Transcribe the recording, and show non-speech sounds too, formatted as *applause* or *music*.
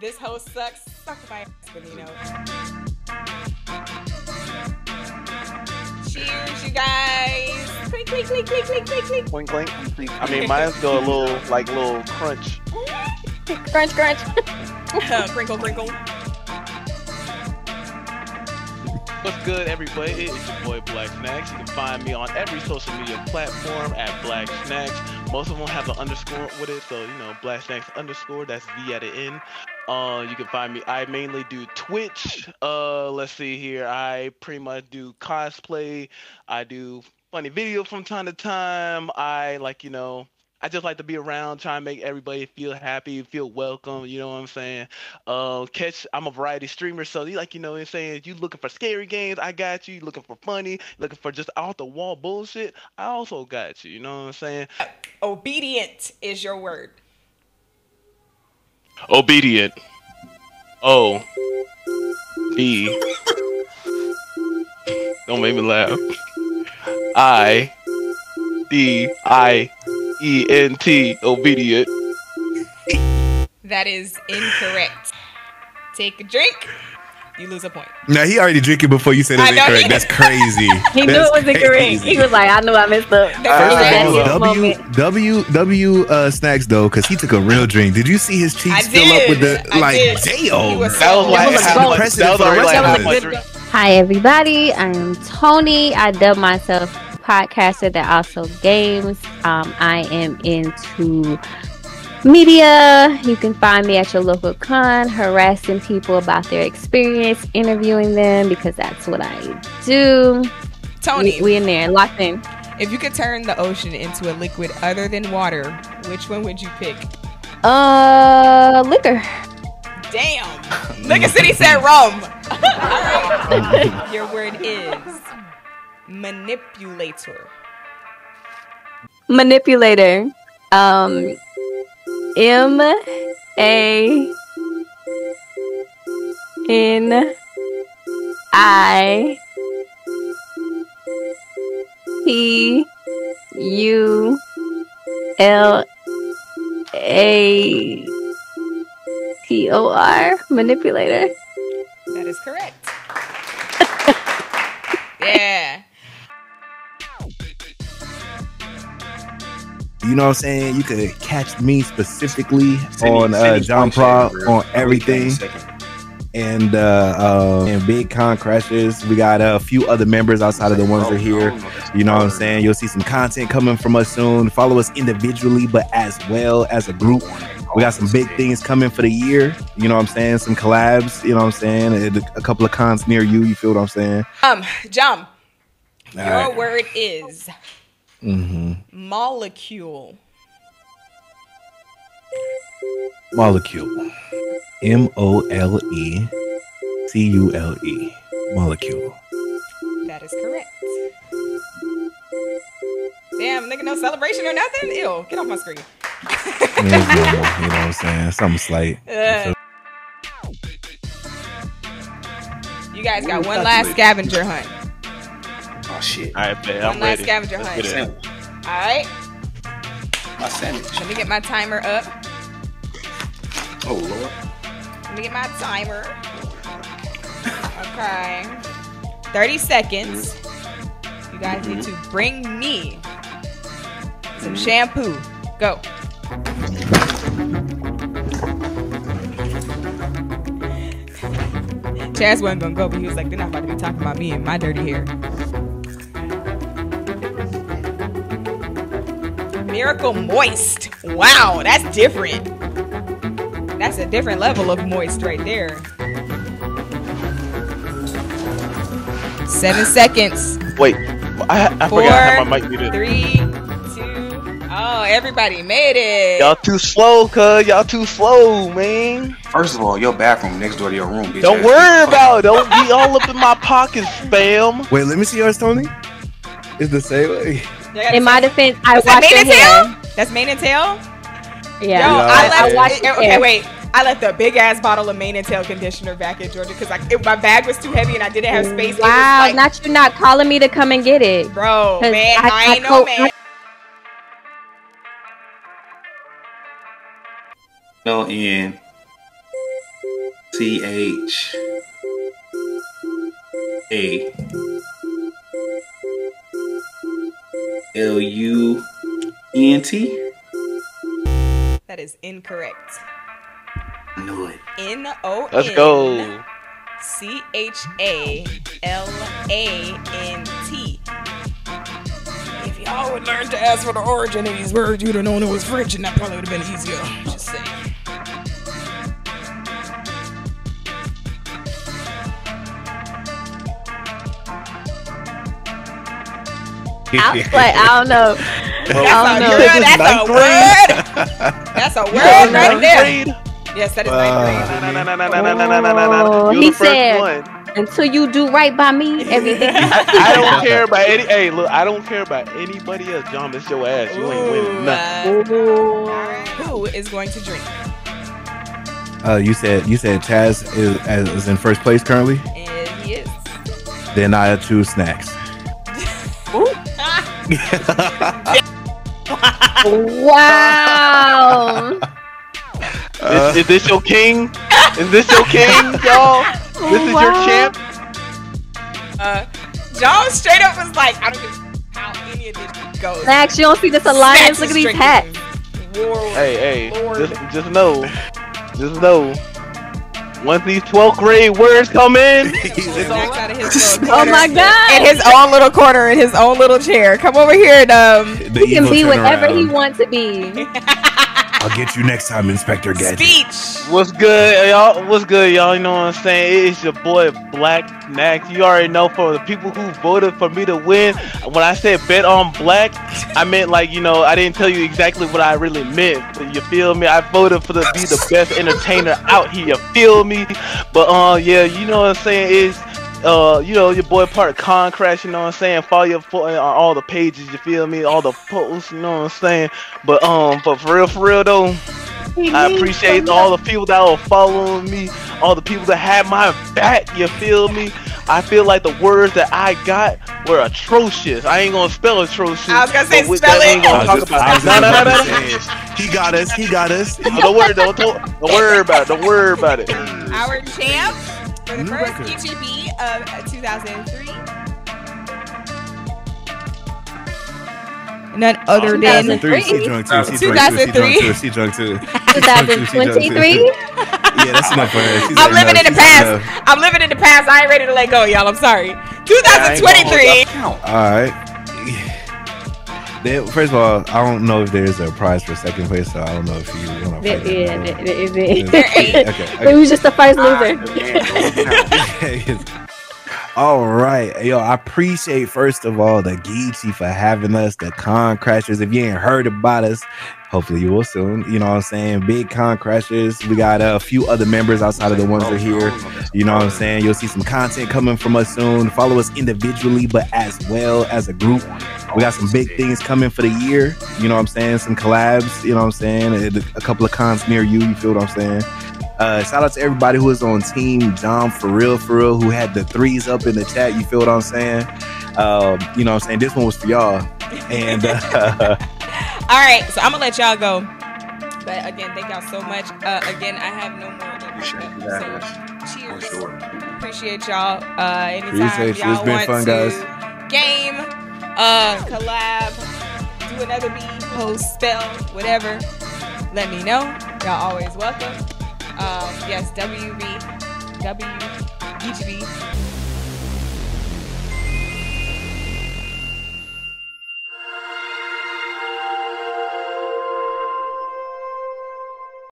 This host sucks. Suck my ass, Benino. Cheers, you guys. Clink, clink, clink, clink, clink, clink, clink. Clink, clink. I mean, mine's go a little, like, little crunch. crunch, crunch. *laughs* Uh, crinkle, crinkle. What's good, everybody? It's your boy Blacksnackz. You can find me on every social media platform at Black Snacks. Most of them have an underscore with it, so you know, Blacksnackz underscore. That's V at the end. Uh, you can find me. I mainly do Twitch. Uh, let's see here. I pretty much do cosplay. I do funny videos from time to time. I like, you know, I just like to be around, try and make everybody feel happy, feel welcome. You know what I'm saying? Uh, catch. I'm a variety streamer, so you like, you know what I'm saying? You looking for scary games? I got you. Looking for funny? Looking for just off the wall bullshit? I also got you. You know what I'm saying? Obedient is your word. Obedient. O. Oh. B. Don't make me laugh. I. D. I. E N T. Obedient. That is incorrect. Take a drink. You lose a point. Now he already drinking before you said it it's know, incorrect. That's crazy. *laughs* He knew That's it was incorrect. He was like, I knew I messed up. First was that time. W. W W uh, snacks though, because he took a real drink. Did you see his cheeks fill up with the I like? did. Damn, He was That was like It was half a my- precedent that was for the already rest like of half us. my Good drink. Hi everybody, I am Toni. I dub myself podcaster that also games. Um, I am into media. You can find me at your local con, harassing people about their experience, interviewing them because that's what I do. Toni, we, we in there, locked in. if you could turn the ocean into a liquid other than water, which one would you pick? Uh, liquor. Damn. Nigga City he said rum. All right. *laughs* Your word is manipulator. manipulator. Um, M A N I P U L A T O R manipulator. That is correct. *laughs* yeah. You know what I'm saying? You could catch me specifically Send on send uh, John Pro on everything. And uh, uh and big Con Crashers. We got a few other members outside of the ones that are here. You know what I'm saying? You'll see some content coming from us soon. Follow us individually, but as well as a group. We got some big things coming for the year. You know what I'm saying? Some collabs. You know what I'm saying? And A couple of cons near you. You feel what I'm saying? Um, Jump. All Your right. word is Mm-hmm. Molecule. Molecule. M O L E C U L E. Molecule. That is correct. Damn, nigga, no celebration or nothing? Ew, get off my screen. You know what I'm saying? Something slight. Uh, *laughs* you guys got one last scavenger hunt. Oh shit. All right, man. One I'm last ready. scavenger Let's hunt. Get it. Sandwich. All right, My sandwich. let me get my timer up. Oh lord. Let me get my timer. Okay. 30 seconds. You guys need to bring me some shampoo. Go. Chaz wasn't gonna go, but he was like, they're not about to be talking about me and my dirty hair. Miracle Moist. Wow, that's different. That's a different level of moist right there. Seven seconds. Wait, I, I Four, forgot I had my mic muted. Three, two. Oh, everybody made it. Y'all too slow, cuz. Y'all too slow, man. First of all, your bathroom next door to your room, bitch. Don't ass worry about it. Don't be all up in my pockets, spam. Wait, let me see yours, Toni. It's the same way. Y'all gotta In my defense, I Was that mane hair. tail? That's mane and tail? Yeah, Yo, Yeah, I I- left. I washed your okay, hair. wait. I left a big ass bottle of mane and tail conditioner back in Georgia because like my bag was too heavy and I didn't have space. It was Wow, like, not you not calling me to come and get it. bro. man, I- I, I ain't no co- man. No, in C H A L U E N T. That is incorrect. Knew it. N O Let's go. C H A L A N T. If y'all would learn to ask for the origin of these words, you'd have known it was French, and that probably would have been easier. Just saying. I *laughs* I don't know. I don't know. Girl, that's, a word. that's a *laughs* word right there. Yes, that is uh, ninth grade. Oh, he said. Until you do right by me, *laughs* everything. I, don't care about any. Hey, look, I don't care about anybody else. John, it's your ass. You ain't winning nothing. Who is going to drink? Uh, you said you said Taz is, is in first place currently. And he is. Then I choose snacks wow. is, is this your king? Is this your king, *laughs* y'all? This is your champ. Uh, John straight up was like, I don't give a how any of this goes. Max, you don't see this alliance? Look at these hats. War, Hey, hey, Lord. just, just know, just know. Once these 12th grade words come in, *laughs* Pulls Max out of his Oh my god. In his own little corner, in his own little chair. Come over here and um, The he can be whatever he wants to be. *laughs* I'll get you next time, Inspector Gadget. speech. what's good, y'all? What's good, y'all? You know what I'm saying? It's your boy Black Nax. You already know for the people who voted for me to win. When I said bet on Black, I meant like you know I didn't tell you exactly what I really meant. But you feel me? I voted for to be the best entertainer out here. You feel me? But uh, yeah, you know what I'm saying? Is uh, you know, your boy part of Con Crash, you know what I'm saying? Follow your fo- on all the pages, you feel me? All the posts, you know what I'm saying? But um, but for real, for real though, I appreciate all the people that are following me, all the people that had my back, you feel me? I feel like the words that I got were atrocious. I ain't gonna spell atrocious. I was gonna say but with spell that, we ain't it. gonna I talk just- about I was No, no, no, about no, to no. say, He got us. He got us. Don't worry, don't, don't, don't worry about it. Don't worry about it. Our champ for the New first record. EGB of 2003. None oh, other than 2003. She drunk too. She drunk too. She drunk 2003. too. She drunk too. 2023. *laughs* Yeah, that's enough for her. She's I'm like, living no, in the past. enough. I'm living in the past. I ain't ready to let go, y'all. I'm sorry. I ain't gonna 2023. Count. All right. First of all, I don't know if there's a prize for second place, so I don't know if you want to Yeah, fight. that yeah, one. there- there- there- There ain't. Okay. It okay. was just the first Ah, loser. yeah, don't count. All right, yo, I appreciate first of all the Geechee for having us, the Con Crashers. If you ain't heard about us, hopefully you will soon. You know what I'm saying? Big Con Crashers. We got a few other members outside of the ones that are here. You know what I'm saying? You'll see some content coming from us soon. Follow us individually, but as well as a group. We got some big things coming for the year. You know what I'm saying? Some collabs. You know what I'm saying? A couple of cons near you. You feel what I'm saying? Uh, shout out to everybody who was on team John for real, for real, who had the threes up in the chat. You feel what I'm saying? Um, you know what I'm saying? This one was for y'all. And uh, *laughs* All right, so I'm gonna let y'all go. But again, thank y'all so much. Uh, again, I have no more. Appreciate English, you having us. so cheers. sure. Appreciate y'all. Uh, anytime Appreciate you. y'all It's been fun, guys. game, uh, collab, do another B, post, spell, whatever, let me know. Y'all always welcome. Um, yes, WB, W, each B,